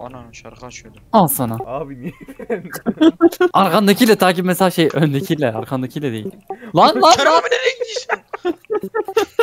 Ana şarkı açıyordum. Al sana. Abi niye? Arkandakiyle takip mesela şey öndekiyle arkandakiyle değil. Lan lan lan. abi nereye gidiyorsun?